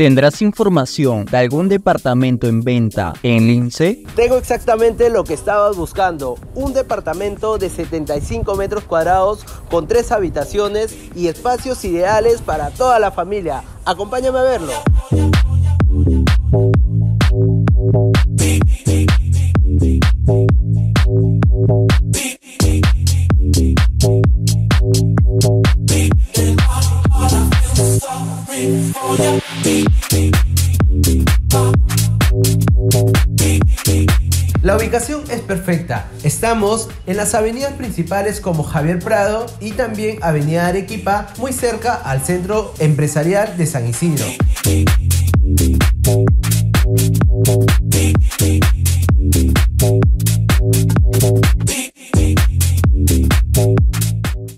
¿Tendrás información de algún departamento en venta en Lince? Tengo exactamente lo que estabas buscando. Un departamento de 75 metros cuadrados con tres habitaciones y espacios ideales para toda la familia. Acompáñame a verlo. La ubicación es perfecta. Estamos en las avenidas principales como Javier Prado y también Avenida Arequipa, muy cerca al centro empresarial de San Isidro.